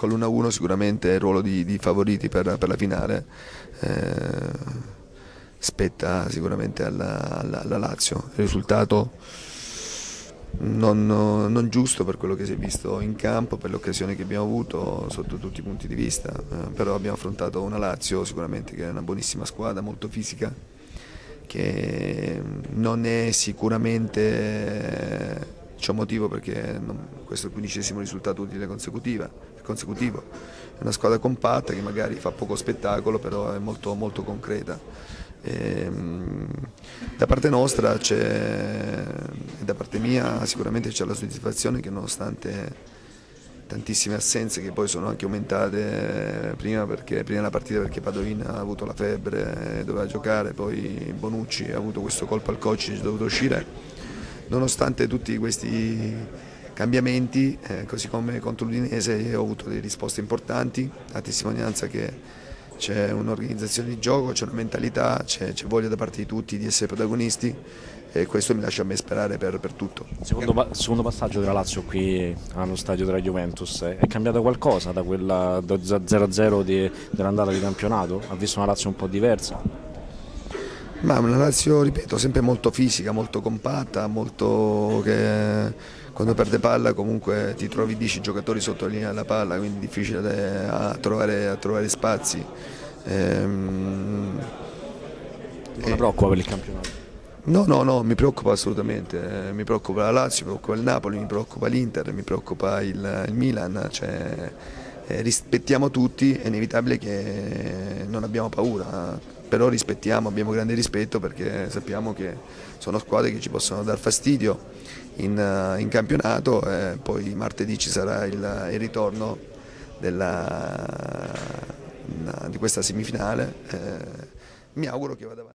con l'1-1 sicuramente il ruolo di, di favoriti per, per, la finale eh, spetta sicuramente alla, alla, alla Lazio. Il risultato non, non, giusto per quello che si è visto in campo, per le occasioni che abbiamo avuto sotto tutti i punti di vista, eh, però abbiamo affrontato una Lazio sicuramente che è una buonissima squadra, molto fisica, che non è sicuramente c'è un motivo perché non, questo è il quindicesimo risultato utile consecutivo, è una squadra compatta che magari fa poco spettacolo però è molto, molto concreta. E, ehm, da parte nostra e da parte mia sicuramente c'è la soddisfazione che nonostante tantissime assenze che poi sono anche aumentate prima, perché, prima della partita perché Padovin ha avuto la febbre, doveva giocare, poi Bonucci ha avuto questo colpo al coach, è dovuto uscire. Nonostante tutti questi cambiamenti, eh, così come contro l'Udinese ho avuto delle risposte importanti, a testimonianza che c'è un'organizzazione di gioco, c'è una mentalità, c'è voglia da parte di tutti di essere protagonisti e questo mi lascia a me sperare per, per tutto. Secondo, secondo, passaggio della Lazio qui allo stadio della Juventus, è cambiato qualcosa da quella 0-0 dell'andata di campionato? Ha visto una Lazio un po' diversa? Ma una Lazio, ripeto, sempre molto fisica, molto compatta, molto che quando perde palla comunque ti trovi 10 giocatori sotto la linea della palla, quindi è difficile a trovare, a trovare spazi. Ehm, non la preoccupa per il campionato? No, no, no, mi preoccupa assolutamente, eh, mi preoccupa la Lazio, mi preoccupa il Napoli, mi preoccupa l'Inter, mi preoccupa il, il Milan, cioè, eh, rispettiamo tutti, è inevitabile che non abbiamo paura, però rispettiamo, abbiamo grande rispetto perché sappiamo che sono squadre che ci possono dar fastidio in, in campionato e poi martedì ci sarà il, il ritorno della, di questa semifinale. Eh, mi auguro che vada avanti.